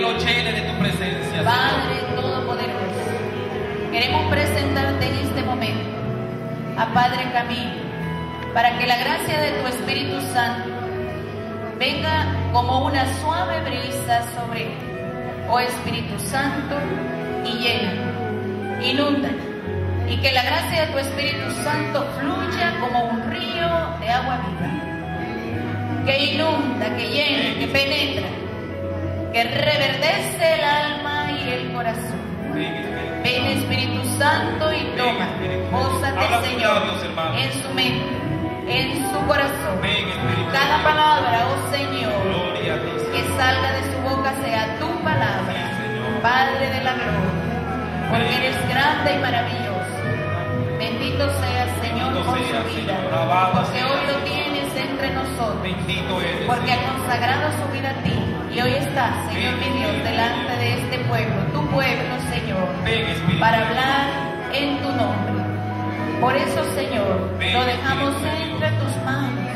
lo llene de tu presencia. Padre Todopoderoso, queremos presentarte en este momento a Padre Camilo, para que la gracia de tu Espíritu Santo venga como una suave brisa sobre él. Oh Espíritu Santo, y llena, inunda, y que la gracia de tu Espíritu Santo fluya como un río de agua viva, que inunda, que llena, que penetra, que reverdece el alma y el corazón. Ven, Espíritu. Santo y toma, tus Señor en su mente, en su corazón. Cada palabra, oh Señor, que salga de su boca sea tu palabra. Padre de la gloria, porque eres grande y maravilloso. Bendito seas Señor por su vida, porque hoy lo tienes entre nosotros porque ha consagrado su vida a ti. Y hoy está, Señor mi Dios, delante de este pueblo, tu pueblo, Señor, para hablar en tu nombre. Por eso, Señor, lo dejamos entre tus manos,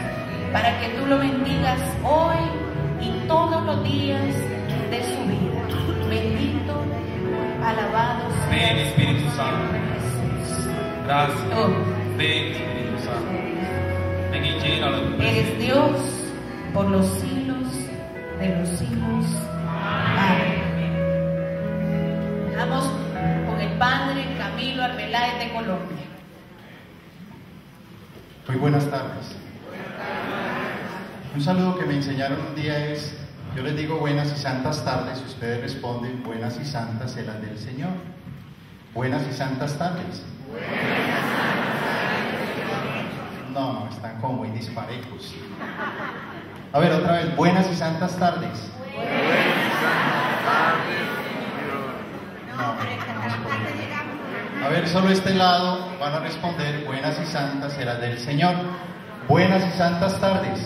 para que tú lo bendigas hoy y todos los días de su vida. Bendito, alabado sea Ven, Espíritu Santo. Jesús. Gracias. Oh, Ven, Espíritu Santo. Ven y llénalo Eres. Dios por los siglos de los siglos. Amén. Vamos con el Padre Camilo Arbeláez de Colombia. Muy buenas tardes. Un saludo que me enseñaron un día es, yo les digo buenas y santas tardes y ustedes responden buenas y santas las del Señor. Buenas y santas tardes. No, no, están como muy disparejos. A ver, otra vez, buenas y santas tardes. No, vamos por ahí. A ver, solo este lado van a responder buenas y santas serás del Señor. Buenas y santas tardes.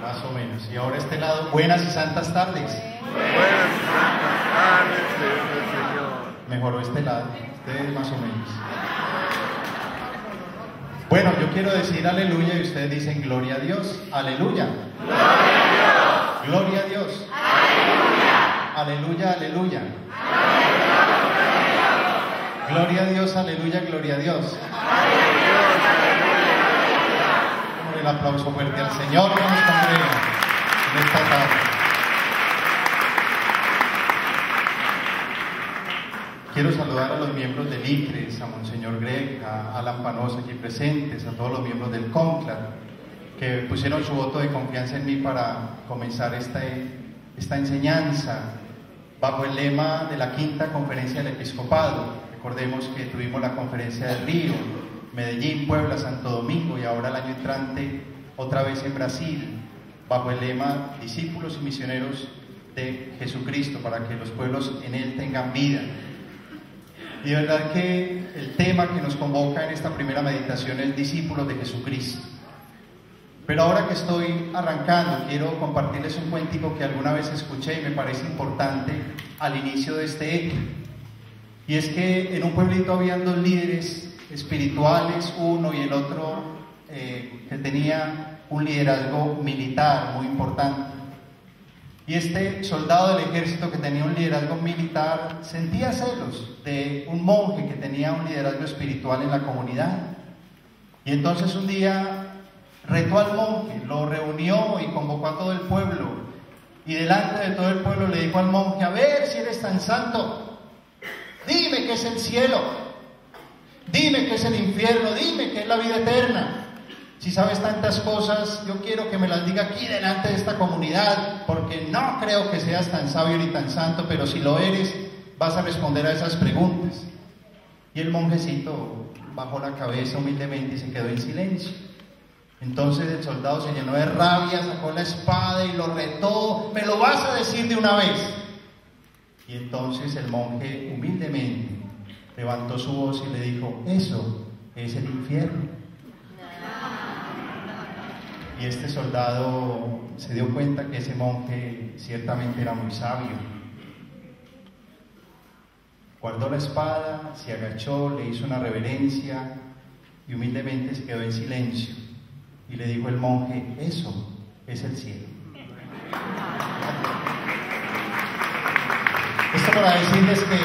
Más o menos. Y ahora este lado, buenas y santas tardes. Buenas santas tardes, Señor. Mejoró este lado. Ustedes más o menos. Bueno, yo quiero decir aleluya y ustedes dicen gloria a Dios. Aleluya. Gloria a Dios. Aleluya, aleluya. Gloria a Dios, aleluya, gloria a Dios. Démosle el aplauso fuerte al Señor esta tarde. Quiero saludar a los miembros del ICRES, a Monseñor Greg, a Alan Panosa aquí presentes, a todos los miembros del CONCLAR, que pusieron su voto de confianza en mí para comenzar esta, esta enseñanza bajo el lema de la quinta conferencia del episcopado. Recordemos que tuvimos la conferencia del Río, Medellín, Puebla, Santo Domingo y ahora el año entrante otra vez en Brasil, bajo el lema discípulos y misioneros de Jesucristo para que los pueblos en Él tengan vida. Y de verdad que el tema que nos convoca en esta primera meditación es discípulos de Jesucristo. Pero ahora que estoy arrancando, quiero compartirles un cuentico que alguna vez escuché y me parece importante al inicio de este hecho. Y es que en un pueblito habían dos líderes espirituales, uno y el otro eh, que tenía un liderazgo militar muy importante. Y este soldado del ejército que tenía un liderazgo militar sentía celos de un monje que tenía un liderazgo espiritual en la comunidad. Y entonces un día retó al monje, lo reunió y convocó a todo el pueblo. Y delante de todo el pueblo le dijo al monje, a ver si eres tan santo, dime qué es el cielo, dime qué es el infierno, dime qué es la vida eterna. Si sabes tantas cosas, yo quiero que me las diga aquí delante de esta comunidad, porque no creo que seas tan sabio ni tan santo, pero si lo eres, vas a responder a esas preguntas. Y el monjecito bajó la cabeza humildemente y se quedó en silencio. Entonces el soldado se llenó de rabia, sacó la espada y lo retó, me lo vas a decir de una vez. Y entonces el monje humildemente levantó su voz y le dijo, eso es el infierno. Y este soldado se dio cuenta que ese monje ciertamente era muy sabio. Guardó la espada, se agachó, le hizo una reverencia y humildemente se quedó en silencio. Y le dijo el monje, eso es el cielo. Esto para decirles que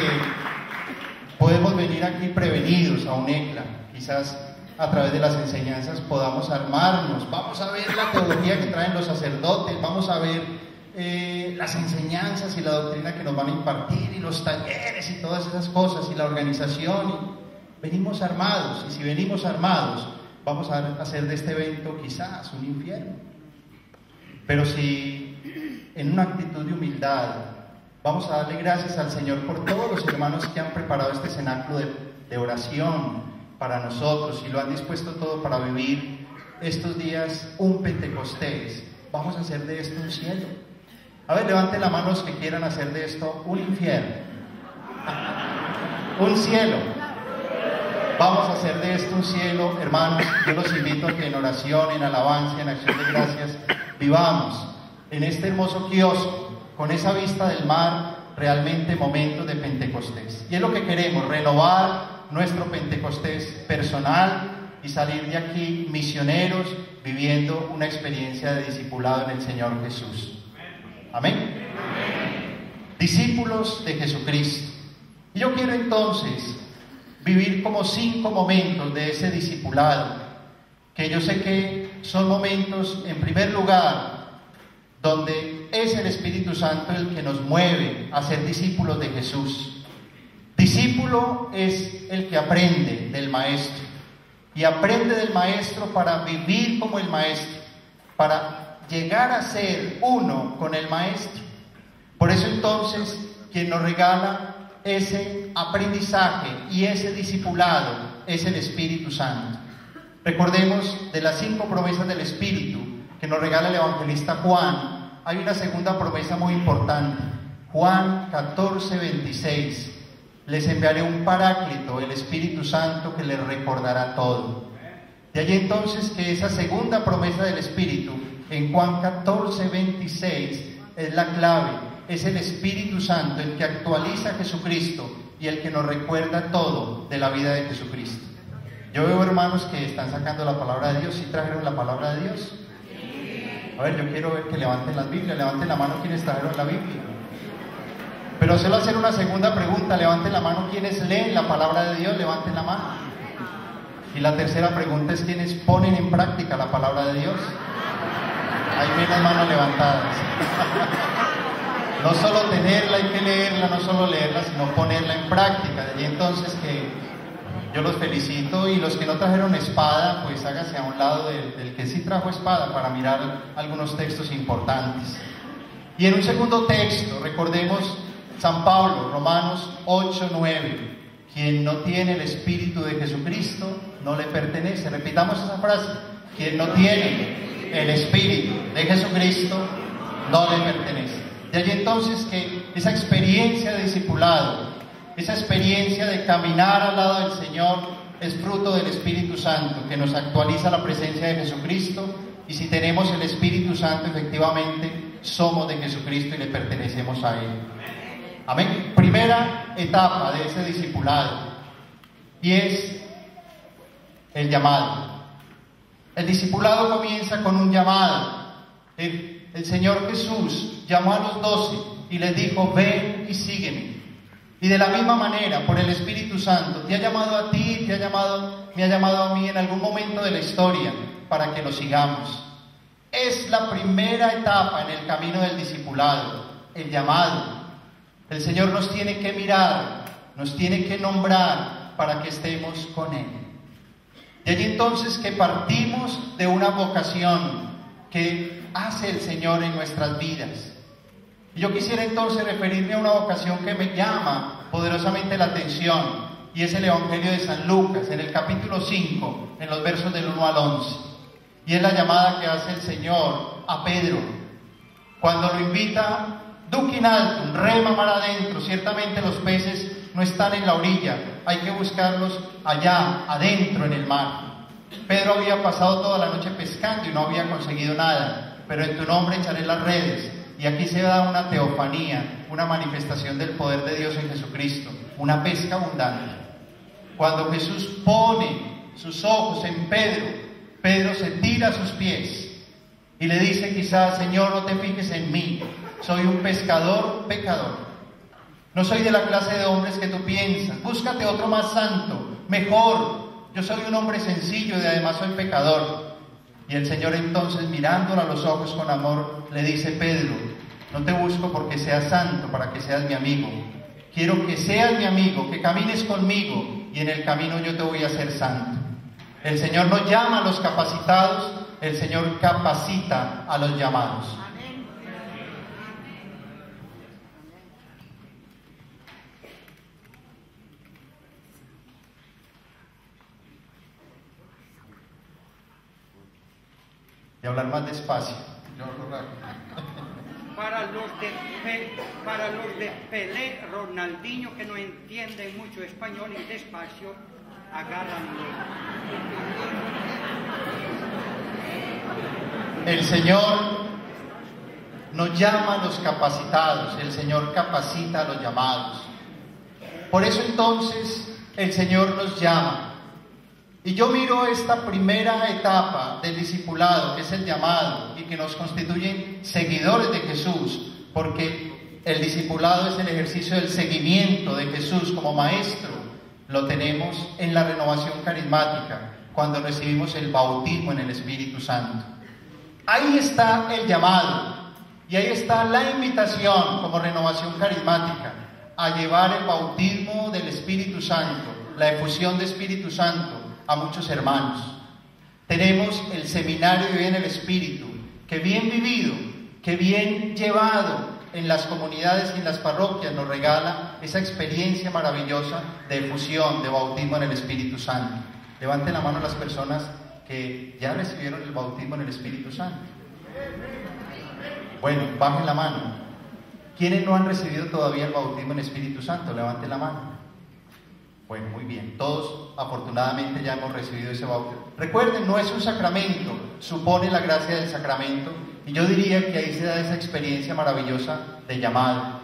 podemos venir aquí prevenidos a un ECLA, quizás a través de las enseñanzas podamos armarnos, vamos a ver la teología que traen los sacerdotes, vamos a ver eh, las enseñanzas y la doctrina que nos van a impartir y los talleres y todas esas cosas y la organización. venimos armados y si venimos armados vamos a hacer de este evento quizás un infierno. Pero si en una actitud de humildad vamos a darle gracias al Señor por todos los hermanos que han preparado este cenáculo de oración para nosotros y lo han dispuesto todo para vivir estos días un Pentecostés. Vamos a hacer de esto un cielo. A ver, levanten la mano los que quieran hacer de esto un infierno. Un cielo. Vamos a hacer de esto un cielo, hermanos. Yo los invito a que en oración, en alabanza, en acción de gracias, vivamos en este hermoso kiosco, con esa vista del mar, realmente momentos de Pentecostés. Y es lo que queremos, renovar nuestro Pentecostés personal y salir de aquí misioneros, viviendo una experiencia de discipulado en el Señor Jesús. Amén. Discípulos de Jesucristo. Yo quiero entonces vivir como cinco momentos de ese discipulado, que yo sé que son momentos, en primer lugar, donde es el Espíritu Santo el que nos mueve a ser discípulos de Jesús. Discípulo es el que aprende del Maestro y aprende del Maestro para vivir como el Maestro, para llegar a ser uno con el Maestro. Por eso entonces quien nos regala ese aprendizaje y ese discipulado es el Espíritu Santo. Recordemos de las cinco promesas del Espíritu que nos regala el evangelista Juan, hay una segunda promesa muy importante. Juan 14, 26. Les enviaré un paráclito, el Espíritu Santo, que les recordará todo. De allí entonces que esa segunda promesa del Espíritu, en Juan 14, 26, es la clave. Es el Espíritu Santo el que actualiza a Jesucristo y el que nos recuerda todo de la vida de Jesucristo. Yo veo hermanos que están sacando la palabra de Dios y trajeron la palabra de Dios. A ver, yo quiero ver que levanten las Biblias, levanten la mano quienes trajeron la Biblia. Pero solo hacer una segunda pregunta, levanten la mano quienes leen la palabra de Dios, levanten la mano. Y la tercera pregunta es quienes ponen en práctica la palabra de Dios. Hay menos manos levantadas. No solo tenerla, hay que leerla, no solo leerla, sino ponerla en práctica. Allí entonces que yo los felicito y los que no trajeron espada, pues hágase a un lado del, del, que sí trajo espada para mirar algunos textos importantes. Y en un segundo texto, recordemos San Pablo, Romanos 8, 9. Quien no tiene el Espíritu de Jesucristo no le pertenece. Repitamos esa frase. Quien no tiene el Espíritu de Jesucristo no le pertenece. De allí entonces que esa experiencia de discipulado, esa experiencia de caminar al lado del Señor es fruto del Espíritu Santo, que nos actualiza la presencia de Jesucristo y si tenemos el Espíritu Santo efectivamente somos de Jesucristo y le pertenecemos a Él. Amén. Primera etapa de ese discipulado y es el llamado. El discipulado comienza con un llamado. El, Señor Jesús llamó a los doce y les dijo, ven y sígueme. Y de la misma manera, por el Espíritu Santo, te ha llamado a ti, te ha llamado, me ha llamado a mí en algún momento de la historia para que lo sigamos. Es la primera etapa en el camino del discipulado, el llamado. El Señor nos tiene que mirar, nos tiene que nombrar para que estemos con Él. De allí entonces que partimos de una vocación que hace el Señor en nuestras vidas. Yo quisiera entonces referirme a una vocación que me llama poderosamente la atención, y es el Evangelio de San Lucas, en el capítulo 5, en los versos del 1 al 11. Y es la llamada que hace el Señor a Pedro. Cuando lo invita, duquin altum, rema mar adentro, ciertamente los peces no están en la orilla, hay que buscarlos allá, adentro en el mar. Pedro había pasado toda la noche pescando y no había conseguido nada, pero en tu nombre echaré las redes. Y aquí se da una teofanía, una manifestación del poder de Dios en Jesucristo, una pesca abundante. Cuando Jesús pone sus ojos en Pedro, Pedro se tira a sus pies y le dice quizás, Señor, no te fijes en mí, Soy un pescador pecador. No soy de la clase de hombres que tú piensas. Búscate otro más santo, mejor. Yo soy un hombre sencillo y además soy pecador. Y el Señor entonces, mirándolo a los ojos con amor, le dice, Pedro, no te busco porque seas santo, para que seas mi amigo. Quiero que seas mi amigo, que camines conmigo y en el camino yo te voy a hacer santo. El Señor no llama a los capacitados, el Señor capacita a los llamados. Y hablar más despacio. Yo hablo rápido. Para los de Pe- para los de Pelé, Ronaldinho que no entienden mucho español y despacio, agárranlo. El Señor no llama a los capacitados, el Señor capacita a los llamados. Por eso entonces el Señor nos llama. Y yo miro esta primera etapa del discipulado, que es el llamado, y que nos constituyen seguidores de Jesús, porque el discipulado es el ejercicio del seguimiento de Jesús como maestro. Lo tenemos en la renovación carismática, cuando recibimos el bautismo en el Espíritu Santo. Ahí está el llamado y ahí está la invitación como renovación carismática a llevar el bautismo del Espíritu Santo, la efusión de Espíritu Santo a muchos hermanos. Tenemos el seminario de vida en el Espíritu, que bien vivido, que bien llevado en las comunidades y en las parroquias nos regala esa experiencia maravillosa de efusión, de bautismo en el Espíritu Santo. Levanten la mano las personas que ya recibieron el bautismo en el Espíritu Santo. Bueno, bajen la mano. ¿Quiénes no han recibido todavía el bautismo en Espíritu Santo? Levanten la mano. Bueno, muy bien. Todos afortunadamente ya hemos recibido ese bautismo. Recuerden, no es un sacramento, supone la gracia del sacramento. Y yo diría que ahí se da esa experiencia maravillosa de llamado.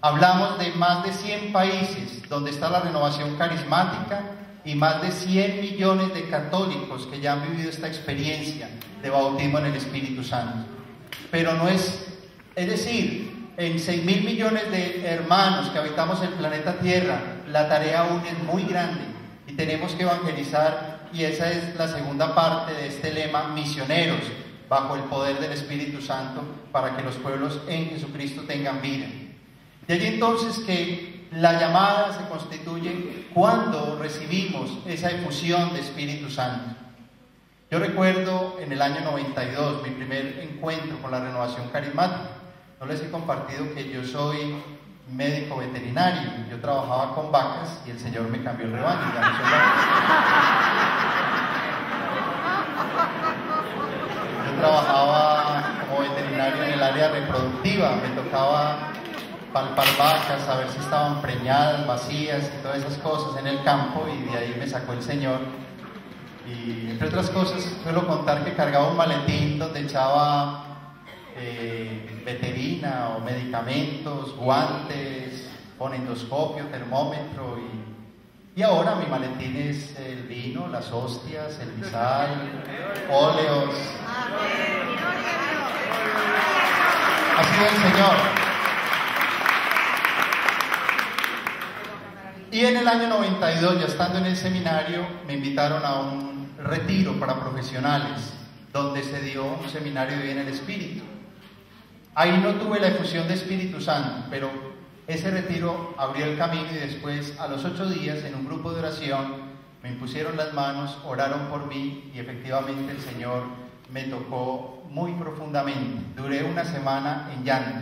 Hablamos de más de 100 países donde está la renovación carismática y más de 100 millones de católicos que ya han vivido esta experiencia de bautismo en el Espíritu Santo. Pero no es, es decir, en 6 mil millones de hermanos que habitamos el planeta Tierra, la tarea aún es muy grande y tenemos que evangelizar y esa es la segunda parte de este lema, misioneros, bajo el poder del Espíritu Santo, para que los pueblos en Jesucristo tengan vida. De allí entonces que la llamada se constituye cuando recibimos esa efusión de Espíritu Santo. Yo recuerdo en el año 92 mi primer encuentro con la renovación carismática. No les he compartido que yo soy médico veterinario. Yo trabajaba con vacas y el Señor me cambió el rebaño. ya no. Yo trabajaba como veterinario en el área reproductiva. Me tocaba palpar vacas, saber si estaban preñadas, vacías y todas esas cosas en el campo y de ahí me sacó el Señor. Y entre otras cosas, suelo contar que cargaba un maletín donde echaba eh, veterina o medicamentos, guantes, con endoscopio, termómetro y, y ahora mi maletín es el vino, las hostias, el misal, óleos. Ha sido el Señor. Y en el año 92, ya estando en el seminario, me invitaron a un retiro para profesionales, donde se dio un seminario de bien el Espíritu. Ahí no tuve la efusión de Espíritu Santo, pero ese retiro abrió el camino y después, a los ocho días, en un grupo de oración, me impusieron las manos, oraron por mí y efectivamente el Señor me tocó muy profundamente. Duré una semana en llanto,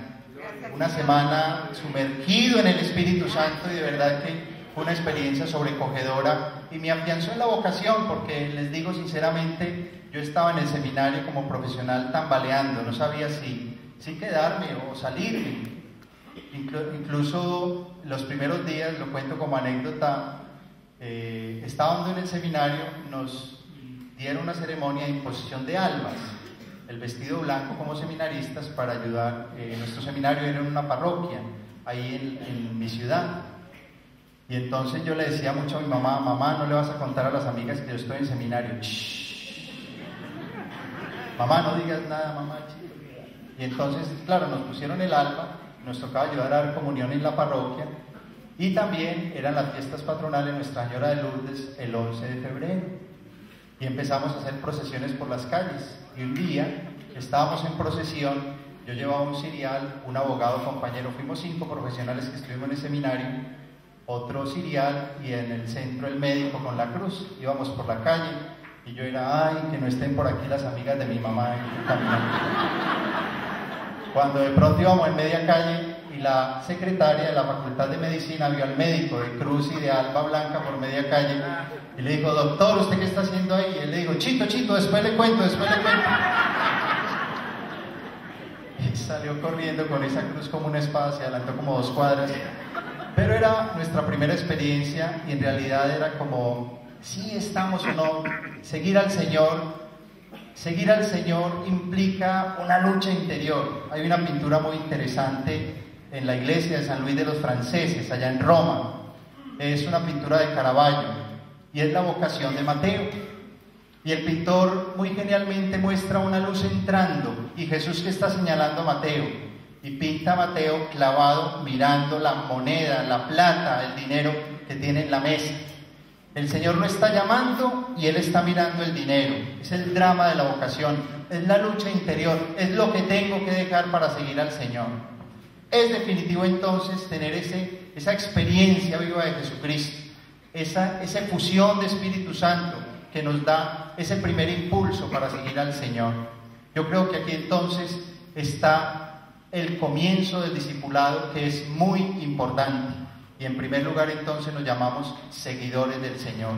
una semana sumergido en el Espíritu Santo y de verdad que fue una experiencia sobrecogedora y me afianzó en la vocación porque les digo sinceramente, yo estaba en el seminario como profesional tambaleando, no sabía si, si quedarme o salirme. Inclu- incluso los primeros días, lo cuento como anécdota, eh, estábamos en el seminario, nos dieron una ceremonia de imposición de almas, el vestido blanco como seminaristas para ayudar. eh, nuestro seminario era en una parroquia, ahí en, mi ciudad. Y entonces yo le decía mucho a mi mamá, mamá, no le vas a contar a las amigas que yo estoy en seminario. Shh. Mamá, no digas nada, mamá. chico". Y entonces, claro, nos pusieron el alba, nos tocaba ayudar a dar comunión en la parroquia y también eran las fiestas patronales Nuestra Señora de Lourdes el 11 de febrero. Y empezamos a hacer procesiones por las calles. Y un día estábamos en procesión, yo llevaba un cirial, un abogado compañero, fuimos cinco profesionales que estuvimos en el seminario, otro cirial y en el centro el médico con la cruz. Íbamos por la calle y yo era, ay, que no estén por aquí las amigas de mi mamá. Cuando de pronto íbamos en media calle y la secretaria de la Facultad de Medicina vio al médico de Cruz y de Alba Blanca por media calle y le dijo, doctor, ¿usted qué está haciendo ahí? Y él le dijo, chito, chito, después le cuento, después le cuento. Y salió corriendo con esa cruz como una espada, se adelantó como dos cuadras. Pero era nuestra primera experiencia y en realidad era como, si estamos o no, seguir al Señor Seguir al Señor implica una lucha interior. Hay una pintura muy interesante en la iglesia de San Luis de los Franceses, allá en Roma. Es una pintura de Caravaggio y es la vocación de Mateo. Y el pintor muy genialmente muestra una luz entrando y Jesús que está señalando a Mateo. Y pinta a Mateo clavado mirando la moneda, la plata, el dinero que tiene en la mesa. El Señor lo está llamando y Él está mirando el dinero. Es el drama de la vocación, es la lucha interior, es lo que tengo que dejar para seguir al Señor. Es definitivo entonces tener ese, esa experiencia viva de Jesucristo, esa, esa fusión de Espíritu Santo que nos da ese primer impulso para seguir al Señor. Yo creo que aquí entonces está el comienzo del discipulado que es muy importante. Y en primer lugar entonces nos llamamos seguidores del Señor.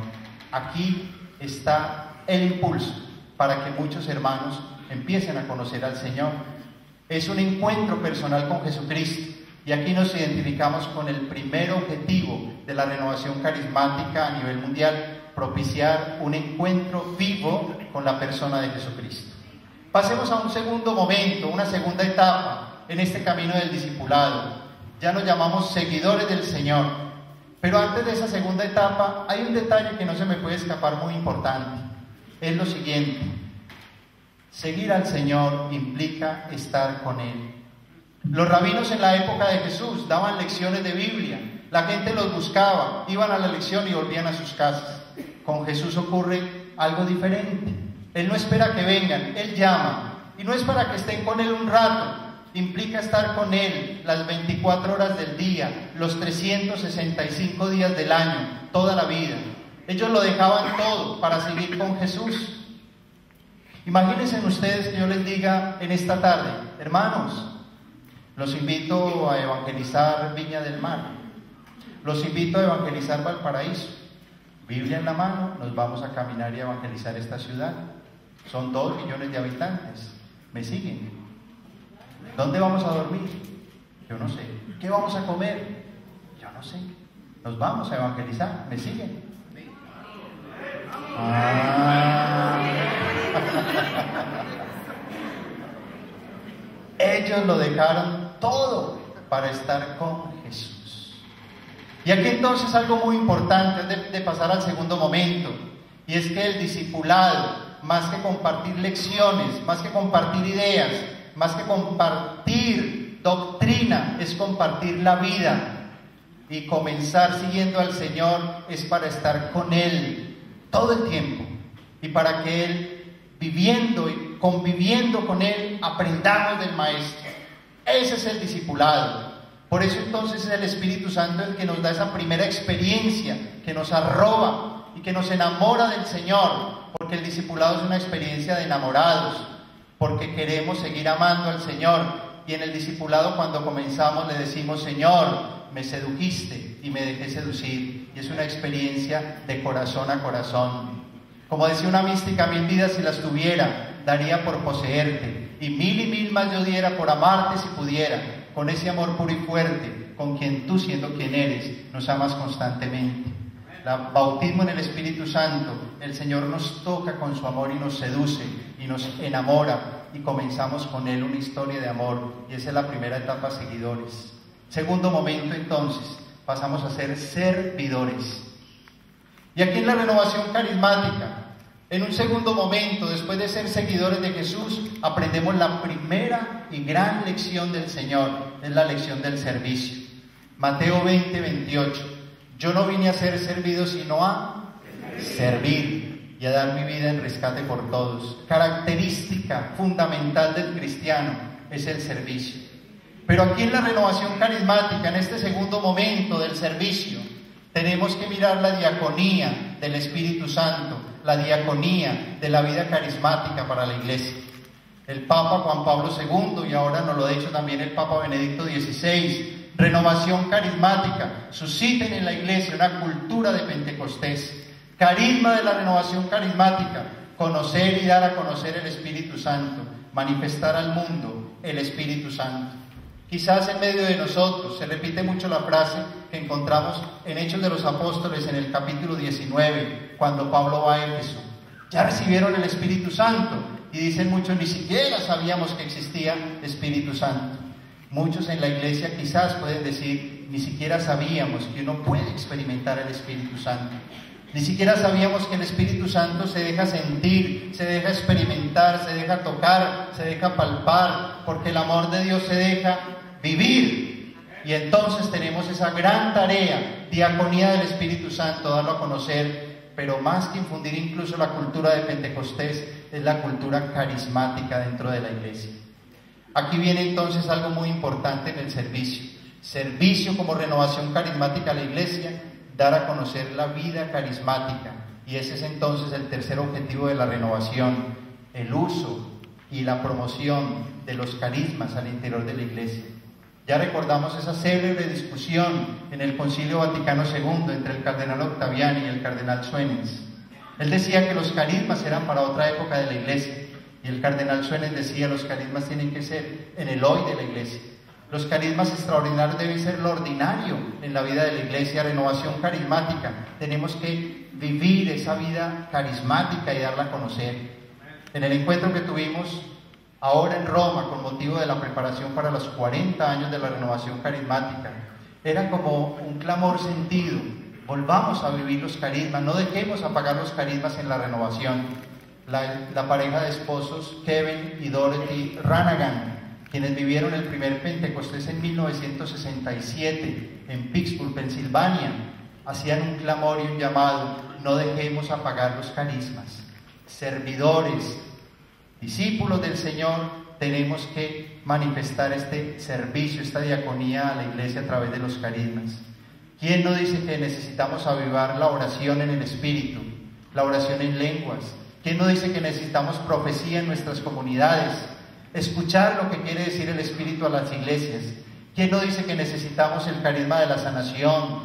Aquí está el impulso para que muchos hermanos empiecen a conocer al Señor. Es un encuentro personal con Jesucristo. Y aquí nos identificamos con el primer objetivo de la renovación carismática a nivel mundial, propiciar un encuentro vivo con la persona de Jesucristo. Pasemos a un segundo momento, una segunda etapa en este camino del discipulado, ya nos llamamos seguidores del Señor. Pero antes de esa segunda etapa hay un detalle que no se me puede escapar muy importante. Es lo siguiente. Seguir al Señor implica estar con Él. Los rabinos en la época de Jesús daban lecciones de Biblia. La gente los buscaba, iban a la lección y volvían a sus casas. Con Jesús ocurre algo diferente. Él no espera que vengan, Él llama. Y no es para que estén con Él un rato, implica estar con Él las 24 horas del día, los 365 días del año, toda la vida. Ellos lo dejaban todo para seguir con Jesús. Imagínense ustedes que yo les diga en esta tarde, hermanos, los invito a evangelizar Viña del Mar, los invito a evangelizar Valparaíso. Biblia en la mano, nos vamos a caminar y evangelizar esta ciudad. Son dos millones de habitantes. ¿Me siguen? ¿Dónde vamos a dormir? Yo no sé. ¿Qué vamos a comer? Yo no sé. Nos vamos a evangelizar. ¿Me siguen? Ah. Ellos lo dejaron todo para estar con Jesús. Y aquí entonces algo muy importante de, de pasar al segundo momento. Y es que el discipulado, más que compartir lecciones, más que compartir ideas, más que compartir doctrina, es compartir la vida. Y comenzar siguiendo al Señor es para estar con Él todo el tiempo. Y para que Él, viviendo y conviviendo con Él, aprendamos del Maestro. Ese es el discipulado. Por eso entonces es el Espíritu Santo el que nos da esa primera experiencia, que nos arroba y que nos enamora del Señor, porque el discipulado es una experiencia de enamorados, porque queremos seguir amando al Señor. Y en el discipulado cuando comenzamos le decimos, Señor, me sedujiste y me dejé seducir. Y es una experiencia de corazón a corazón. Como decía una mística, mil vidas si las tuviera, daría por poseerte. Y mil y mil más yo diera por amarte si pudiera, con ese amor puro y fuerte, con quien tú siendo quien eres, nos amas constantemente. La bautismo en el Espíritu Santo, el Señor nos toca con su amor y nos seduce y nos enamora y comenzamos con Él una historia de amor y esa es la primera etapa, seguidores. Segundo momento entonces, pasamos a ser servidores. Y aquí en la renovación carismática, En un segundo momento, después de ser seguidores de Jesús, aprendemos la primera y gran lección del Señor, es la lección del servicio. Mateo 20, 28. Yo no vine a ser servido, sino a servir y a dar mi vida en rescate por todos. Característica fundamental del cristiano es el servicio. Pero aquí en la renovación carismática, en este segundo momento del servicio, tenemos que mirar la diaconía del Espíritu Santo, la diaconía de la vida carismática para la iglesia. El Papa Juan Pablo II, y ahora nos lo ha dicho también el Papa Benedicto XVI, renovación carismática, susciten en la iglesia una cultura de Pentecostés. Carisma de la renovación carismática, conocer y dar a conocer el Espíritu Santo, manifestar al mundo el Espíritu Santo. Quizás en medio de nosotros se repite mucho la frase que encontramos en Hechos de los Apóstoles en el capítulo 19, cuando Pablo va a Éfeso. Ya recibieron el Espíritu Santo y dicen muchos, ni siquiera sabíamos que existía Espíritu Santo. Muchos en la iglesia quizás pueden decir, ni siquiera sabíamos que uno puede experimentar el Espíritu Santo. Ni siquiera sabíamos que el Espíritu Santo se deja sentir, se deja experimentar, se deja tocar, se deja palpar, porque el amor de Dios se deja vivir. Y entonces tenemos esa gran tarea, diaconía del Espíritu Santo, darlo a conocer, pero más que infundir incluso la cultura de Pentecostés, es la cultura carismática dentro de la iglesia. Aquí viene entonces algo muy importante en el servicio. Servicio como renovación carismática a la iglesia, dar a conocer la vida carismática. Y ese es entonces el tercer objetivo de la renovación, el uso y la promoción de los carismas al interior de la iglesia. Ya recordamos esa célebre discusión en el Concilio Vaticano II entre el cardenal Octaviani y el cardenal Suenens. Él decía que los carismas eran para otra época de la iglesia y el cardenal Suenens decía los carismas tienen que ser en el hoy de la iglesia. Los carismas extraordinarios deben ser lo ordinario en la vida de la iglesia, renovación carismática. Tenemos que vivir esa vida carismática y darla a conocer. En el encuentro que tuvimos ahora en Roma con motivo de la preparación para los 40 años de la renovación carismática. Era como un clamor sentido, volvamos a vivir los carismas, no dejemos apagar los carismas en la renovación. La, pareja de esposos Kevin y Dorothy Ranagan, quienes vivieron el primer Pentecostés en 1967 en Pittsburgh, Pensilvania, hacían un clamor y un llamado, no dejemos apagar los carismas. Servidores, discípulos del Señor, tenemos que manifestar este servicio, esta diaconía a la iglesia a través de los carismas. ¿Quién no dice que necesitamos avivar la oración en el Espíritu, la oración en lenguas? ¿Quién no dice que necesitamos profecía en nuestras comunidades? Escuchar lo que quiere decir el Espíritu a las iglesias. ¿Quién no dice que necesitamos el carisma de la sanación,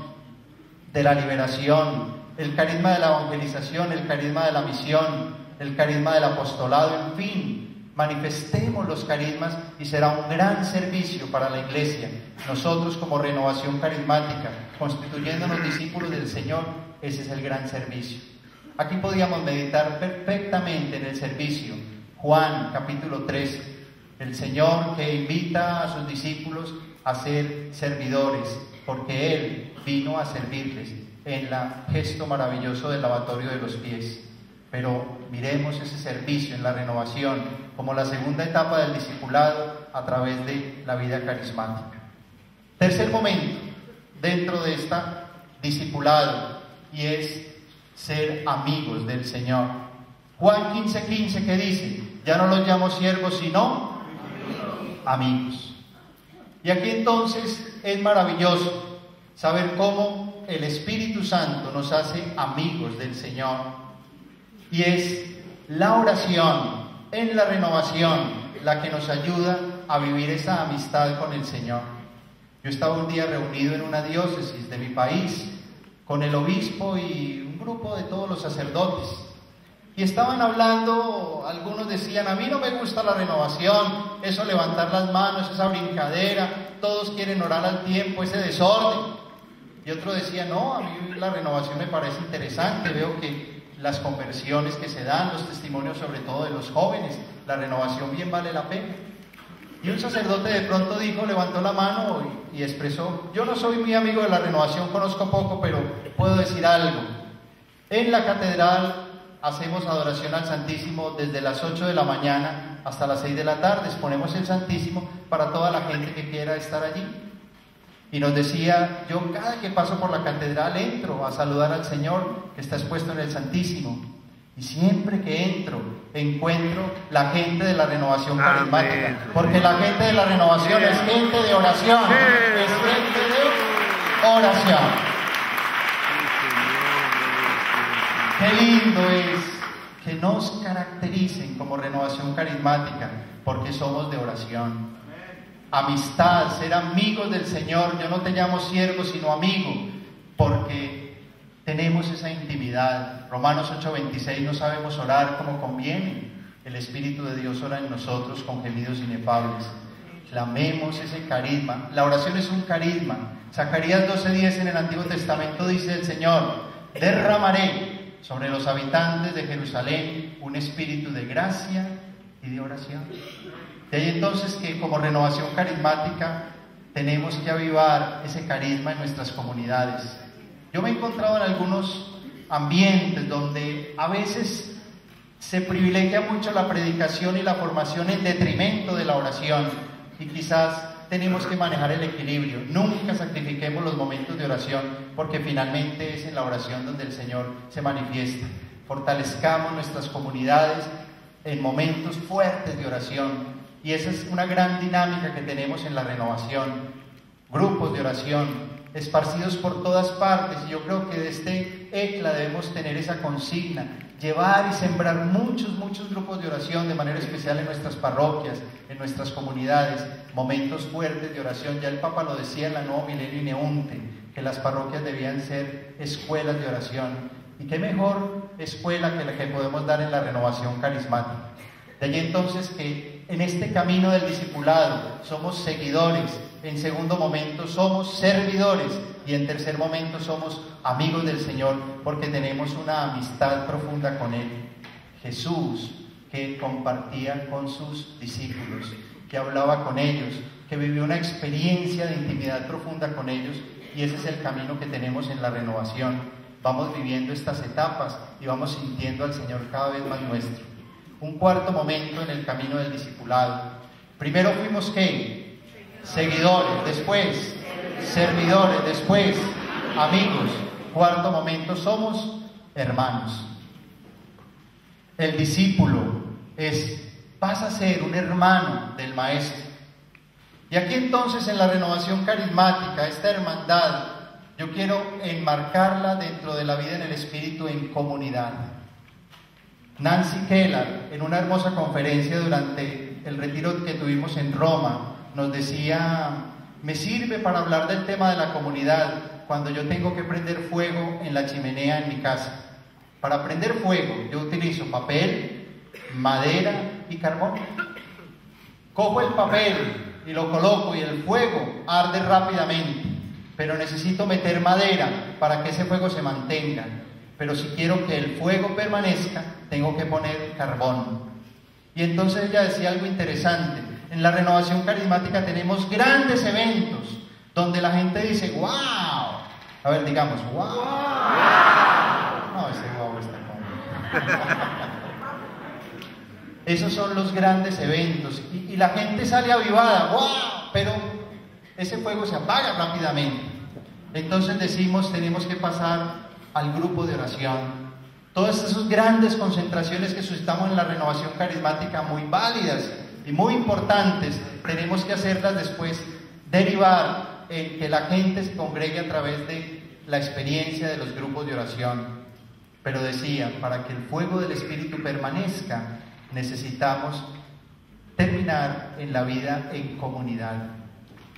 de la liberación, el carisma de la evangelización, el carisma de la misión, el carisma del apostolado, en fin, manifestemos los carismas y será un gran servicio para la iglesia. Nosotros como renovación carismática, constituyéndonos discípulos del Señor, ese es el gran servicio. Aquí podíamos meditar perfectamente en el servicio. Juan capítulo 13, el Señor que invita a sus discípulos a ser servidores, porque Él vino a servirles en el gesto maravilloso del lavatorio de los pies. Pero miremos ese servicio en la renovación como la segunda etapa del discipulado a través de la vida carismática. Tercer momento dentro de esta discipulado y es ser amigos del Señor. Juan 15:15 15, que dice, ya no los llamo siervos sino amigos. Y aquí entonces es maravilloso saber cómo el Espíritu Santo nos hace amigos del Señor y es la oración en la renovación la que nos ayuda a vivir esa amistad con el Señor. Yo estaba un día reunido en una diócesis de mi país con el obispo y grupo de todos los sacerdotes. Y estaban hablando, algunos decían, a mí no me gusta la renovación, eso levantar las manos, esa brincadera, todos quieren orar al tiempo, ese desorden. Y otro decía, no, a mí la renovación me parece interesante, veo que las conversiones que se dan, los testimonios sobre todo de los jóvenes, la renovación bien vale la pena. Y un sacerdote de pronto dijo, levantó la mano y, expresó, yo no soy muy amigo de la renovación, conozco poco, pero puedo decir algo. En la catedral hacemos adoración al Santísimo desde las 8 de la mañana hasta las 6 de la tarde. Exponemos el Santísimo para toda la gente que quiera estar allí. Y nos decía, yo cada que paso por la catedral entro a saludar al Señor que está expuesto en el Santísimo. Y siempre que entro, encuentro la gente de la renovación carismática. Porque la gente de la renovación es gente de oración. Es gente de oración. Qué lindo es que nos caractericen como renovación carismática, porque somos de oración. Amistad, ser amigos del Señor. Yo no te llamo siervo, sino amigo, porque tenemos esa intimidad. Romanos 8:26 no sabemos orar como conviene. El Espíritu de Dios ora en nosotros con gemidos inefables. Clamemos ese carisma. La oración es un carisma. Zacarías 12:10 en el Antiguo Testamento dice el Señor, derramaré sobre los habitantes de Jerusalén un espíritu de gracia y de oración. De ahí entonces que como renovación carismática tenemos que avivar ese carisma en nuestras comunidades. Yo me he encontrado en algunos ambientes donde a veces se privilegia mucho la predicación y la formación en detrimento de la oración y quizás tenemos que manejar el equilibrio. Nunca sacrifiquemos los momentos de oración porque finalmente es en la oración donde el Señor se manifiesta. Fortalezcamos nuestras comunidades en momentos fuertes de oración y esa es una gran dinámica que tenemos en la renovación. Grupos de oración esparcidos por todas partes y yo creo que de este ECLA debemos tener esa consigna, llevar y sembrar muchos, muchos grupos de oración de manera especial en nuestras parroquias, en nuestras comunidades, momentos fuertes de oración. Ya el Papa lo decía en la Nuevo Milenio Ineunte, que las parroquias debían ser escuelas de oración. Y qué mejor escuela que la que podemos dar en la renovación carismática. De allí entonces que en este camino del discipulado somos seguidores, en segundo momento somos servidores y en tercer momento somos amigos del Señor porque tenemos una amistad profunda con Él. Jesús que compartía con sus discípulos, que hablaba con ellos, que vivió una experiencia de intimidad profunda con ellos y ese es el camino que tenemos en la renovación. Vamos viviendo estas etapas y vamos sintiendo al Señor cada vez más nuestro. Un cuarto momento en el camino del discipulado. Primero fuimos qué? Seguidores, después servidores, después amigos. Cuarto momento somos hermanos. El discípulo es, vas a ser un hermano del maestro. Y aquí entonces en la renovación carismática, esta hermandad, yo quiero enmarcarla dentro de la vida en el espíritu en comunidad. Nancy Keller, en una hermosa conferencia durante el retiro que tuvimos en Roma, nos decía, me sirve para hablar del tema de la comunidad cuando yo tengo que prender fuego en la chimenea en mi casa. Para prender fuego yo utilizo papel, madera y carbón. Cojo el papel y lo coloco y el fuego arde rápidamente, pero necesito meter madera para que ese fuego se mantenga. Pero si quiero que el fuego permanezca, tengo que poner carbón. Y entonces ella decía algo interesante. En la renovación carismática tenemos grandes eventos donde la gente dice, wow. A ver, digamos, wow. No, ese wow está como... Esos son los grandes eventos. Y, y la gente sale avivada, wow. Pero ese fuego se apaga rápidamente. Entonces decimos, tenemos que pasar al grupo de oración. Todas esas grandes concentraciones que suscitamos en la renovación carismática, muy válidas y muy importantes, tenemos que hacerlas después derivar en que la gente se congregue a través de la experiencia de los grupos de oración. Pero decía, para que el fuego del Espíritu permanezca, necesitamos terminar en la vida en comunidad.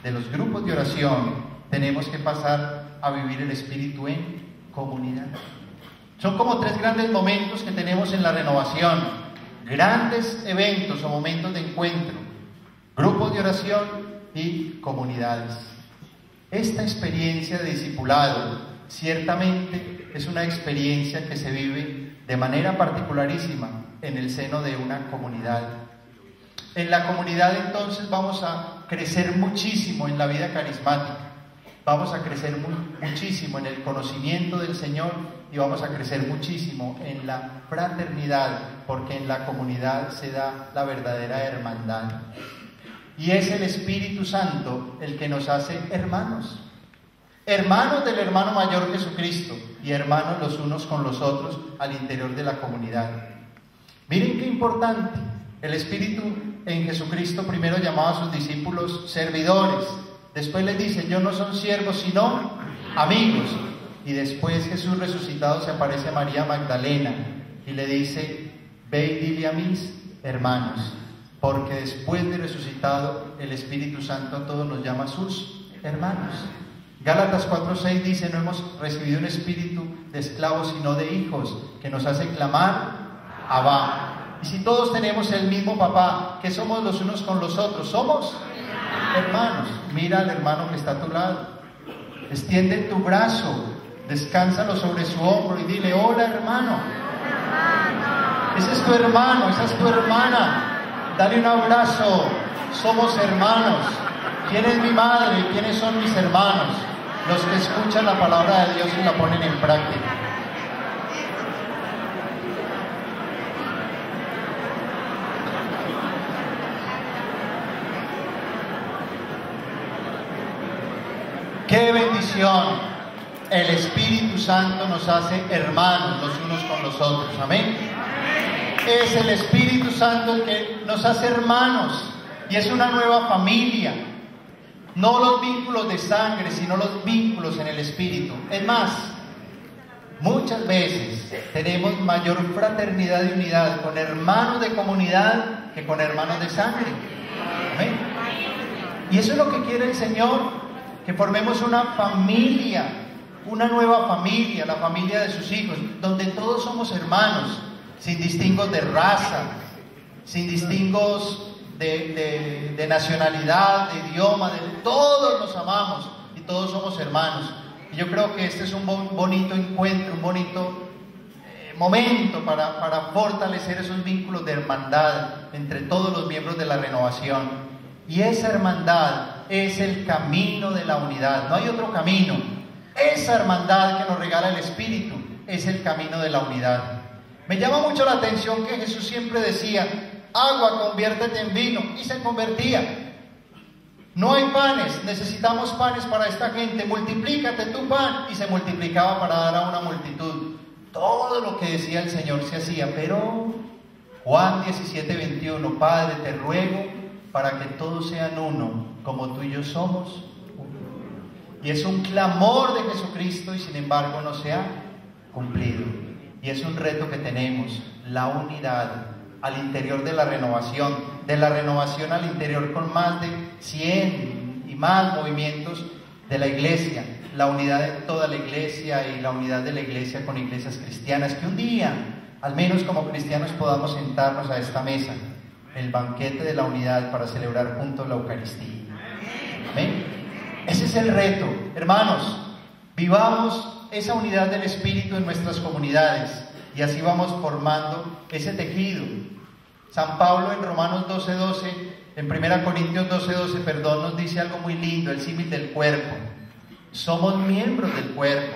De los grupos de oración tenemos que pasar a vivir el Espíritu en comunidad. Son como tres grandes momentos que tenemos en la renovación. Grandes eventos o momentos de encuentro. Grupos de oración y comunidades. Esta experiencia de discipulado ciertamente es una experiencia que se vive de manera particularísima en el seno de una comunidad. En la comunidad entonces vamos a crecer muchísimo en la vida carismática. Vamos a crecer mu- muchísimo en el conocimiento del Señor y vamos a crecer muchísimo en la fraternidad, porque en la comunidad se da la verdadera hermandad. Y es el Espíritu Santo el que nos hace hermanos. Hermanos del hermano mayor Jesucristo y hermanos los unos con los otros al interior de la comunidad. Miren qué importante. El Espíritu en Jesucristo primero llamaba a sus discípulos servidores. Después les dice, yo no son siervos sino amigos. Y después Jesús resucitado se aparece a María Magdalena y le dice, ve y dile a mis hermanos. Porque después de resucitado el Espíritu Santo a todos nos llama sus hermanos. Gálatas 4:6 dice, no hemos recibido un espíritu de esclavos, sino de hijos, que nos hace clamar, Abba. Y si todos tenemos el mismo papá, que somos los unos con los otros, somos hermanos. Mira al hermano que está a tu lado. Extiende tu brazo, descánsalo sobre su hombro y dile, hola hermano. Ese es tu hermano, esa es tu hermana. Dale un abrazo. Somos hermanos. ¿Quién es mi madre quiénes son mis hermanos? Los que escuchan la palabra de Dios y la ponen en práctica. ¡Qué bendición! El Espíritu Santo nos hace hermanos los unos con los otros. Amén. Es el Espíritu Santo el que nos hace hermanos y es una nueva familia. No los vínculos de sangre, sino los vínculos en el Espíritu. Es más, muchas veces tenemos mayor fraternidad y unidad con hermanos de comunidad que con hermanos de sangre. Amén. Y eso es lo que quiere el Señor, que formemos una familia, una nueva familia, la familia de sus hijos, donde todos somos hermanos, sin distingos de raza, sin distingos de, nacionalidad, de idioma, de todos nos amamos y todos somos hermanos. Y yo creo que este es un bon- bonito encuentro, un bonito eh, momento para fortalecer esos vínculos de hermandad entre todos los miembros de la renovación. Y esa hermandad es el camino de la unidad, no hay otro camino. Esa hermandad que nos regala el Espíritu es el camino de la unidad. Me llama mucho la atención que Jesús siempre decía, agua, conviértete en vino, y se convertía. No hay panes, necesitamos panes para esta gente, multiplícate tu pan, y se multiplicaba para dar a una multitud. Todo lo que decía el Señor se hacía, pero Juan 17, 21, Padre, te ruego para que todos sean uno, como tú y yo somos. Y es un clamor de Jesucristo y sin embargo no se ha cumplido. Y es un reto que tenemos, la unidad al interior de la renovación, de la renovación al interior con más de 100 y más movimientos de la iglesia, la unidad de toda la iglesia y la unidad de la iglesia con iglesias cristianas, que un día, al menos como cristianos, podamos sentarnos a esta mesa, el banquete de la unidad para celebrar juntos la Eucaristía. Amén. Ese es el reto. Hermanos, vivamos esa unidad del Espíritu en nuestras comunidades y así vamos formando ese tejido. San Pablo en Romanos 12:12, 12, en 1 Corintios 12:12, 12, perdón, nos dice algo muy lindo, el símil del cuerpo. Somos miembros del cuerpo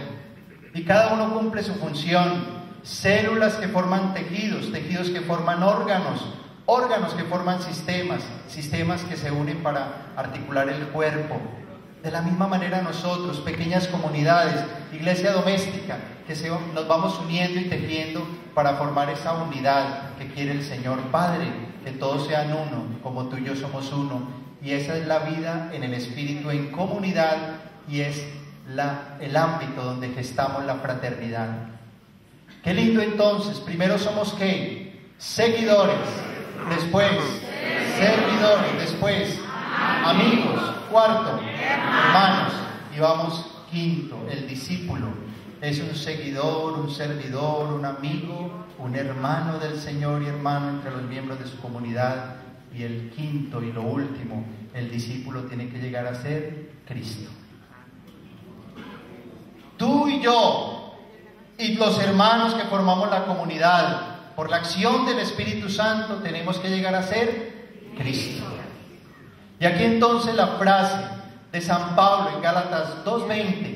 y cada uno cumple su función. Células que forman tejidos, tejidos que forman órganos, órganos que forman sistemas, sistemas que se unen para articular el cuerpo. De la misma manera nosotros, pequeñas comunidades, iglesia doméstica, que nos vamos uniendo y tejiendo para formar esa unidad que quiere el Señor Padre, que todos sean uno, como tú y yo somos uno. Y esa es la vida en el Espíritu, en comunidad, y es el ámbito donde gestamos la fraternidad. Qué lindo entonces, primero somos qué? Seguidores, después servidores, después amigos, cuarto, hermanos, y vamos quinto, el discípulo. Es un seguidor, un servidor, un amigo, un hermano del Señor y hermano entre los miembros de su comunidad. Y el quinto y lo último, el discípulo tiene que llegar a ser Cristo. Tú y yo y los hermanos que formamos la comunidad, por la acción del Espíritu Santo, tenemos que llegar a ser Cristo. Y aquí entonces la frase, de San Pablo en Gálatas 2.20.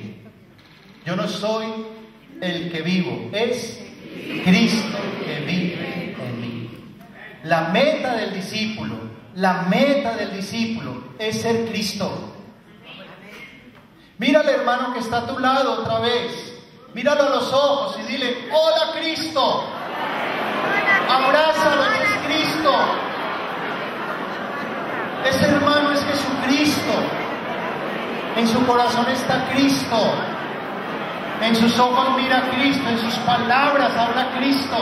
Yo no soy el que vivo, es Cristo que vive en mí. La meta del discípulo, la meta del discípulo es ser Cristo. Mira al hermano que está a tu lado otra vez. Míralo a los ojos y dile, hola Cristo. Abrázalo, es Cristo. Ese hermano es Jesucristo. En su corazón está Cristo. En sus ojos mira Cristo. En sus palabras habla Cristo.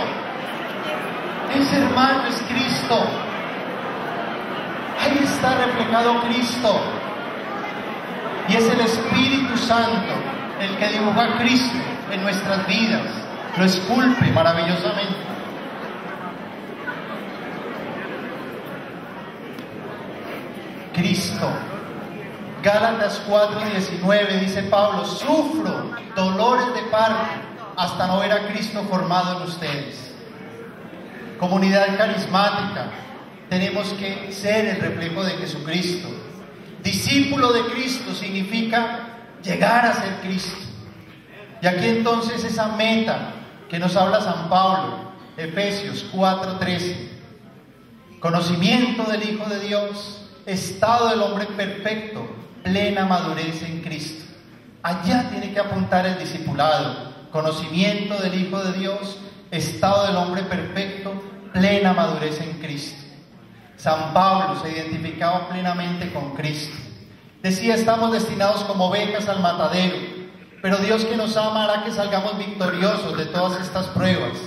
Ese hermano es Cristo. Ahí está reflejado Cristo. Y es el Espíritu Santo el que dibuja a Cristo en nuestras vidas. Lo esculpe maravillosamente. Cristo. Gálatas 4:19 dice Pablo, sufro dolores de parto hasta no ver a Cristo formado en ustedes. Comunidad carismática, tenemos que ser el reflejo de Jesucristo. Discípulo de Cristo significa llegar a ser Cristo. Y aquí entonces esa meta que nos habla San Pablo, Efesios 4:13, conocimiento del Hijo de Dios, estado del hombre perfecto, plena madurez en Cristo. Allá tiene que apuntar el discipulado, conocimiento del Hijo de Dios, estado del hombre perfecto, plena madurez en Cristo. San Pablo se identificaba plenamente con Cristo. Decía, estamos destinados como ovejas al matadero, pero Dios que nos ama hará que salgamos victoriosos de todas estas pruebas,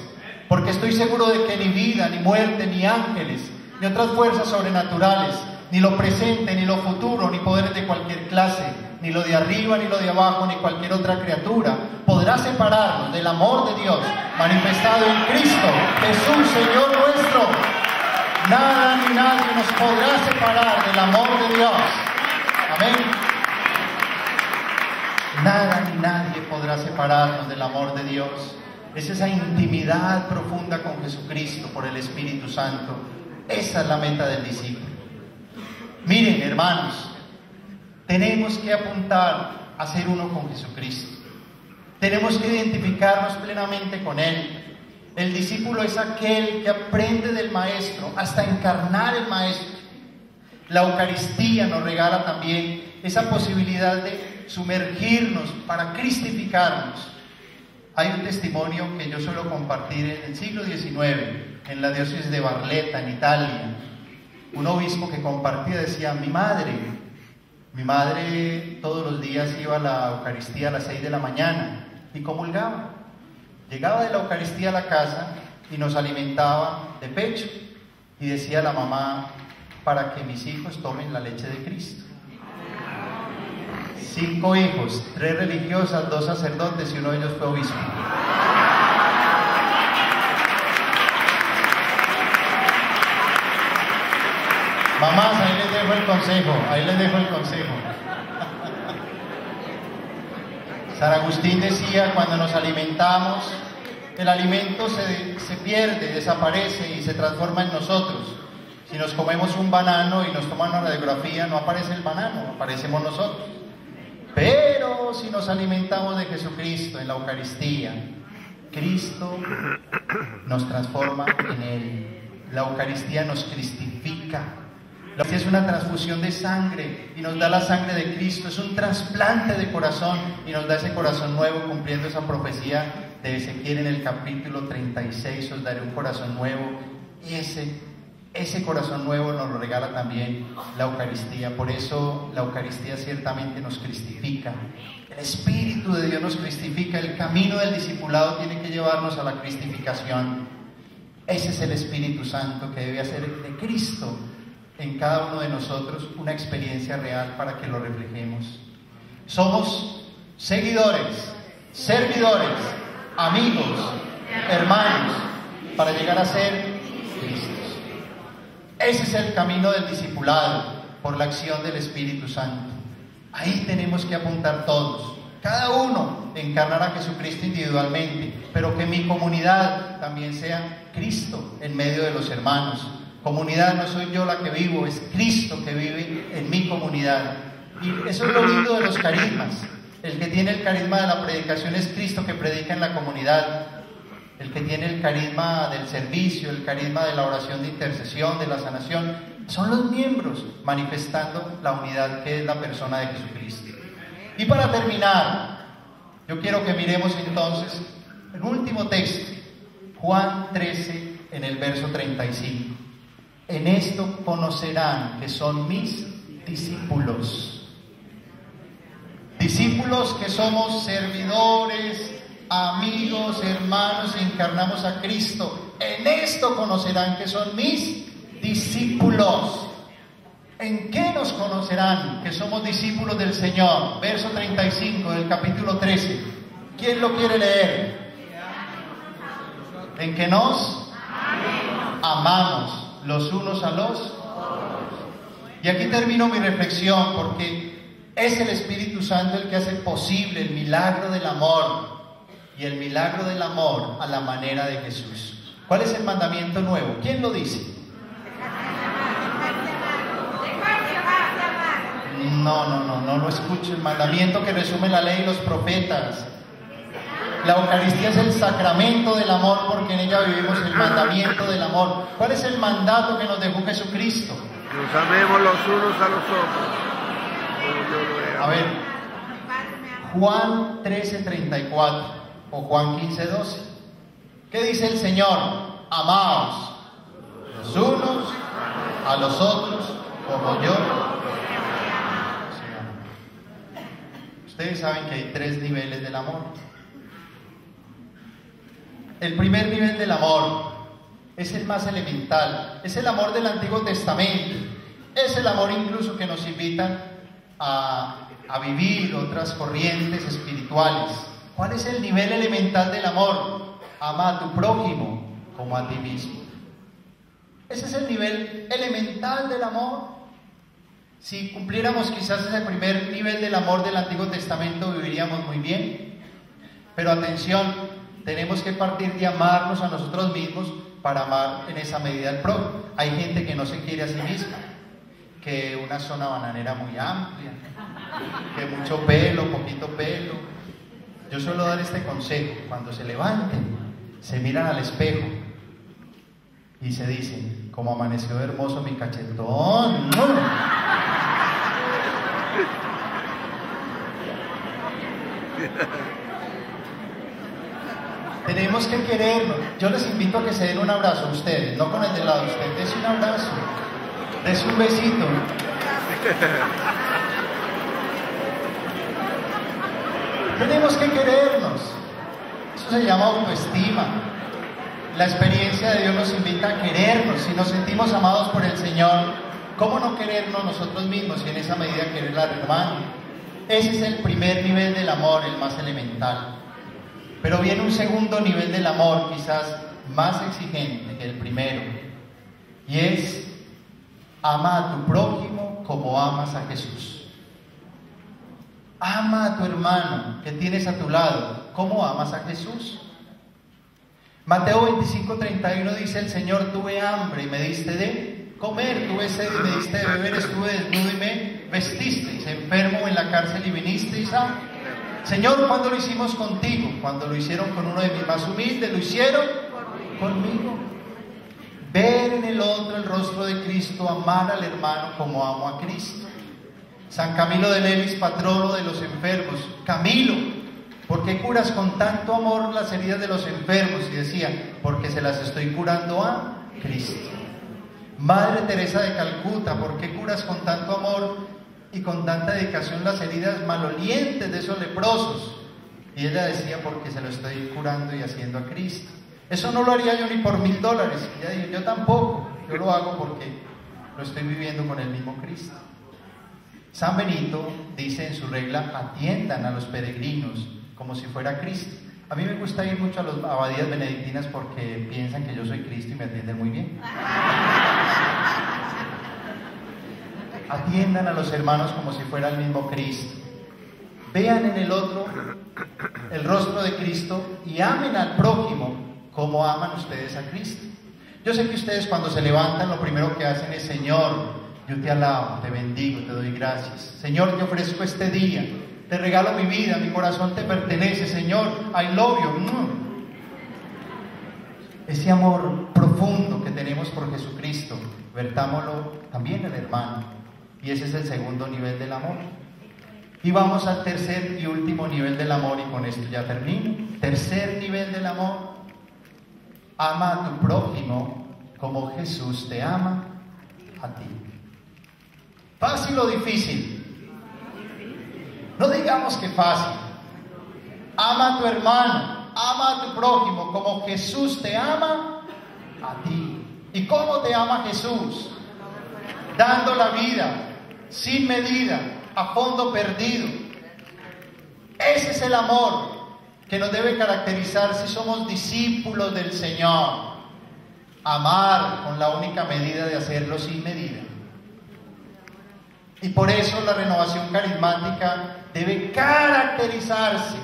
porque estoy seguro de que ni vida, ni muerte, ni ángeles, ni otras fuerzas sobrenaturales, ni lo presente, ni lo futuro, ni poderes de cualquier clase, ni lo de arriba, ni lo de abajo, ni cualquier otra criatura, podrá separarnos del amor de Dios manifestado en Cristo, Jesús, Señor nuestro. Nada ni nadie nos podrá separar del amor de Dios. Amén. Nada ni nadie podrá separarnos del amor de Dios. Es esa intimidad profunda con Jesucristo por el Espíritu Santo. Esa es la meta del discípulo. Miren, hermanos, tenemos que apuntar a ser uno con Jesucristo. Tenemos que identificarnos plenamente con Él. El discípulo es aquel que aprende del Maestro hasta encarnar el Maestro. La Eucaristía nos regala también esa posibilidad de sumergirnos para cristificarnos. Hay un testimonio que yo suelo compartir en el siglo XIX, en la diócesis de Barletta, en Italia. Un obispo que compartía decía, mi madre, mi madre todos los días iba a la Eucaristía a las 6 de la mañana y comulgaba. Llegaba de la Eucaristía a la casa y nos alimentaba de pecho. Y decía la mamá, para que mis hijos tomen la leche de Cristo. Cinco hijos, tres religiosas, dos sacerdotes y uno de ellos fue obispo. Mamás, ahí les dejo el consejo, ahí les dejo el consejo. San Agustín decía, cuando nos alimentamos, el alimento se, se, pierde, desaparece y se transforma en nosotros. Si nos comemos un banano y nos toman una radiografía, no aparece el banano, aparecemos nosotros. Pero si nos alimentamos de Jesucristo en la Eucaristía, Cristo nos transforma en Él. La Eucaristía nos cristifica. Es una transfusión de sangre y nos da la sangre de Cristo. Es un trasplante de corazón y nos da ese corazón nuevo cumpliendo esa profecía de Ezequiel en el capítulo 36. Os daré un corazón nuevo y ese ese corazón nuevo nos lo regala también la Eucaristía. Por eso la Eucaristía ciertamente nos cristifica. El Espíritu de Dios nos cristifica. El camino del discipulado tiene que llevarnos a la cristificación. Ese es el Espíritu Santo que debe hacer de Cristo en cada uno de nosotros una experiencia real para que lo reflejemos. Somos seguidores, servidores, amigos, hermanos, para llegar a ser ese es el camino del discipulado por la acción del Espíritu Santo. Ahí tenemos que apuntar todos. Cada uno encarnar a Jesucristo individualmente, pero que mi comunidad también sea Cristo en medio de los hermanos. Comunidad no soy yo la que vivo, es Cristo que vive en mi comunidad. Y eso es lo lindo de los carismas. El que tiene el carisma de la predicación es Cristo que predica en la comunidad. El que tiene el carisma del servicio, el carisma de la oración de intercesión, de la sanación, son los miembros manifestando la unidad que es la persona de Jesucristo. Y para terminar, yo quiero que miremos entonces el último texto, Juan 13, en el verso 35. En esto conocerán que son mis discípulos. Discípulos que somos servidores, amigos, hermanos, encarnamos a Cristo. En esto conocerán que son mis discípulos. ¿En qué nos conocerán que somos discípulos del Señor? Verso 35 del capítulo 13. ¿Quién lo quiere leer? En que nos amamos los unos a los Y aquí termino mi reflexión porque es el Espíritu Santo el que hace posible el milagro del amor y el milagro del amor a la manera de Jesús. ¿Cuál es el mandamiento nuevo? ¿Quién lo dice? No, no, no, no lo escucho. El mandamiento que resume la ley y los profetas. La Eucaristía es el sacramento del amor porque en ella vivimos el mandamiento del amor. ¿Cuál es el mandato que nos dejó Jesucristo? Nos amemos los unos a los otros. A ver, Juan 13:34 o Juan 15:12. ¿Qué dice el Señor? Amaos los unos a los otros como yo. Ustedes saben que hay tres niveles del amor. El primer nivel del amor es el más elemental, es el amor del Antiguo Testamento, es el amor incluso que nos invita a, vivir otras corrientes espirituales. ¿Cuál es el nivel elemental del amor? Ama a tu prójimo como a ti mismo. Ese es el nivel elemental del amor. Si cumpliéramos quizás ese primer nivel del amor del Antiguo Testamento, viviríamos muy bien. Pero atención, tenemos que partir de amarnos a nosotros mismos para amar en esa medida al prójimo. Hay gente que no se quiere a sí misma, que una zona bananera muy amplia, que mucho pelo, poquito pelo. Yo suelo dar este consejo, cuando se levanten, se miran al espejo y se dicen, como amaneció hermoso mi cachetón. Tenemos que querernos. Yo les invito a que se den un abrazo a ustedes, no con el de lado. Usted des un abrazo, des un besito. Tenemos que querernos. Eso se llama autoestima. La experiencia de Dios nos invita a querernos. Si nos sentimos amados por el Señor, ¿cómo no querernos nosotros mismos y en esa medida querer al hermano? Ese es el primer nivel del amor, el más elemental. Pero viene un segundo nivel del amor, quizás más exigente que el primero, y es ama a tu prójimo como amas a Jesús. Ama a tu hermano que tienes a tu lado, como amas a Jesús. Mateo 25, 31 dice, el Señor, tuve hambre y me diste de comer, tuve sed y me diste de beber, estuve desnudo y me vestisteis, enfermo en la cárcel y vinisteis a... Señor, ¿cuándo lo hicimos contigo? Cuando lo hicieron con uno de mis más humildes, lo hicieron conmigo. Ver en el otro el rostro de Cristo, amar al hermano como amo a Cristo. San Camilo de Levis, patrono de los enfermos. Camilo, ¿por qué curas con tanto amor las heridas de los enfermos? Y decía, porque se las estoy curando a Cristo. Madre Teresa de Calcuta, ¿por qué curas con tanto amor y con tanta dedicación las heridas malolientes de esos leprosos? Y ella decía, porque se lo estoy curando y haciendo a Cristo. Eso no lo haría yo ni por mil dólares. Y ella dijo, yo tampoco, yo lo hago porque lo estoy viviendo con el mismo Cristo. San Benito dice en su regla, atiendan a los peregrinos como si fuera Cristo. A mí me gusta ir mucho a las abadías benedictinas porque piensan que yo soy Cristo y me atienden muy bien. Atiendan a los hermanos como si fuera el mismo Cristo. Vean en el otro el rostro de Cristo y amen al prójimo como aman ustedes a Cristo. Yo sé que ustedes cuando se levantan lo primero que hacen es, Señor, Yo te alabo, te bendigo, te doy gracias. Señor, te ofrezco este día. Te regalo mi vida, mi corazón te pertenece, Señor. I love you. Mm. Ese amor profundo que tenemos por Jesucristo, vertámoslo también el hermano. Y ese es el segundo nivel del amor. Y vamos al tercer y último nivel del amor y con esto ya termino. Tercer nivel del amor. Ama a tu prójimo como Jesús te ama a ti. ¿Fácil o difícil? No digamos que fácil. Ama a tu hermano, ama a tu prójimo como Jesús te ama a ti. ¿Y cómo te ama Jesús? Dando la vida sin medida, a fondo perdido. Ese es el amor que nos debe caracterizar si somos discípulos del Señor. Amar con la única medida de hacerlo sin medida. Y por eso la renovación carismática debe caracterizarse,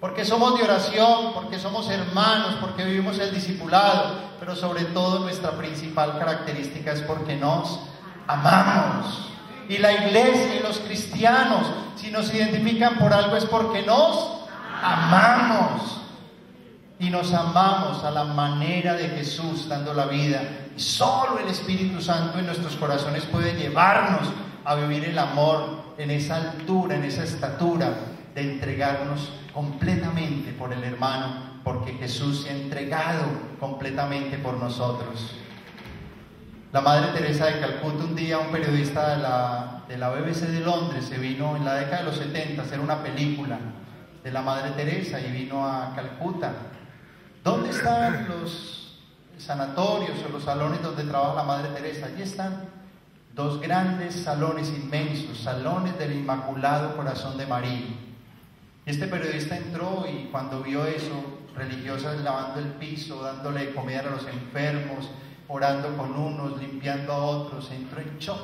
porque somos de oración, porque somos hermanos, porque vivimos el discipulado, pero sobre todo nuestra principal característica es porque nos amamos. Y la iglesia y los cristianos, si nos identifican por algo es porque nos amamos. Y nos amamos a la manera de Jesús dando la vida. Y solo el Espíritu Santo en nuestros corazones puede llevarnos a vivir el amor en esa altura, en esa estatura de entregarnos completamente por el hermano, porque Jesús se ha entregado completamente por nosotros. La Madre Teresa de Calcuta, un día un periodista de la, de la BBC de Londres se vino en la década de los 70 a hacer una película de la Madre Teresa y vino a Calcuta. ¿Dónde están los sanatorios o los salones donde trabaja la Madre Teresa? Allí están dos grandes salones inmensos, salones del Inmaculado Corazón de María. Este periodista entró y cuando vio eso, religiosas lavando el piso, dándole comida a los enfermos, orando con unos, limpiando a otros, entró en shock.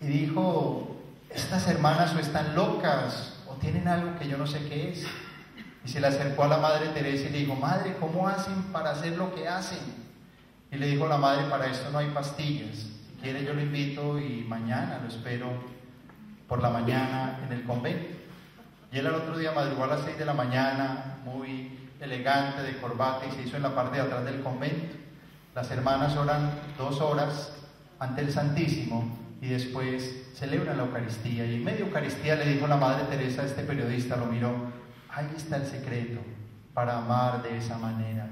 Y dijo, estas hermanas o están locas o tienen algo que yo no sé qué es. Y se le acercó a la Madre Teresa y le dijo, Madre, ¿cómo hacen para hacer lo que hacen? Y le dijo la Madre, para esto no hay pastillas. Si quiere yo lo invito y mañana lo espero por la mañana en el convento. Y él al otro día madrugó a las seis de la mañana, muy elegante, de corbata, y se hizo en la parte de atrás del convento. Las hermanas oran dos horas ante el Santísimo y después celebran la Eucaristía. Y en medio Eucaristía le dijo la Madre Teresa este periodista, lo miró, ahí está el secreto para amar de esa manera.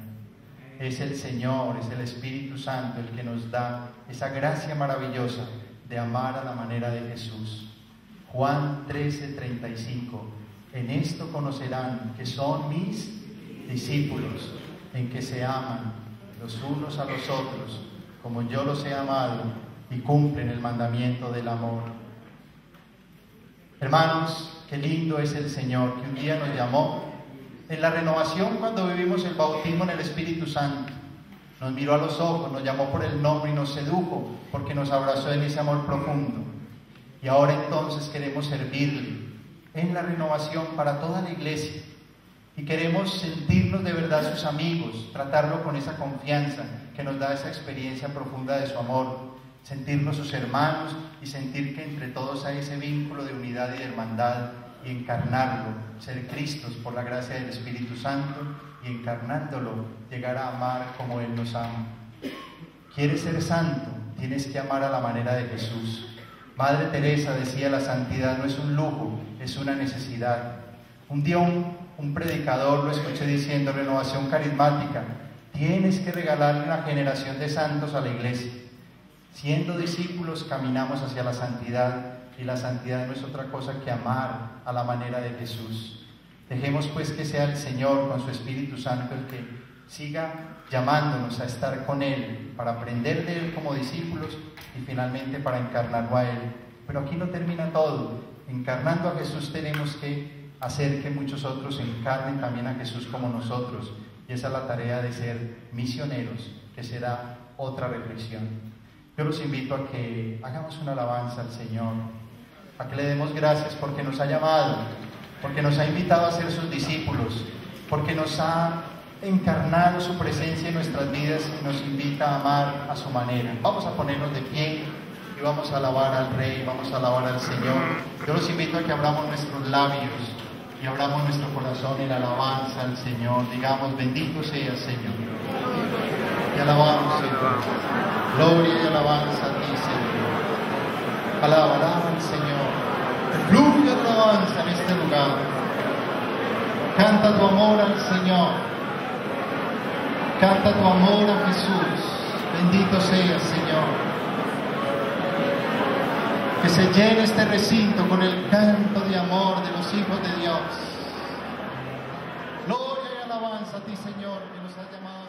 Es el Señor, es el Espíritu Santo el que nos da esa gracia maravillosa de amar a la manera de Jesús. Juan 13, 35. En esto conocerán que son mis discípulos, en que se aman los unos a los otros, como yo los he amado, y cumplen el mandamiento del amor. Hermanos, qué lindo es el Señor que un día nos llamó en la renovación cuando vivimos el bautismo en el Espíritu Santo. Nos miró a los ojos, nos llamó por el nombre y nos sedujo porque nos abrazó en ese amor profundo. Y ahora entonces queremos servirle en la renovación para toda la iglesia. Y queremos sentirnos de verdad sus amigos, tratarlo con esa confianza que nos da esa experiencia profunda de su amor, sentirnos sus hermanos y sentir que entre todos hay ese vínculo de unidad y de hermandad y encarnarlo, ser Cristos por la gracia del Espíritu Santo y encarnándolo llegar a amar como Él nos ama. ¿Quieres ser santo? Tienes que amar a la manera de Jesús. Madre Teresa decía, la santidad no es un lujo, es una necesidad. Un día un, un predicador lo escuché diciendo, renovación carismática, tienes que regalarle una generación de santos a la iglesia. Siendo discípulos caminamos hacia la santidad y la santidad no es otra cosa que amar a la manera de Jesús. Dejemos pues que sea el Señor con su Espíritu Santo el que siga llamándonos a estar con Él, para aprender de Él como discípulos y finalmente para encarnarlo a Él. Pero aquí no termina todo. Encarnando a Jesús tenemos que hacer que muchos otros encarnen también a Jesús como nosotros. Y esa es la tarea de ser misioneros, que será otra reflexión. Yo los invito a que hagamos una alabanza al Señor, a que le demos gracias porque nos ha llamado, porque nos ha invitado a ser sus discípulos, porque nos ha encarnado su presencia en nuestras vidas y nos invita a amar a su manera. Vamos a ponernos de pie y vamos a alabar al Rey, vamos a alabar al Señor. Yo los invito a que abramos nuestros labios y abramos nuestro corazón en alabanza al Señor. Digamos, bendito sea Señor. Y alabamos, Señor. Gloria y alabanza a ti, Señor. Alaba, alaba al Señor. Fluye alabanza en este lugar. Canta tu amor al Señor. Canta tu amor a Jesús. Bendito sea, Señor. Que se llene este recinto con el canto de amor de los hijos de Dios. Gloria y alabanza a ti, Señor, que nos has llamado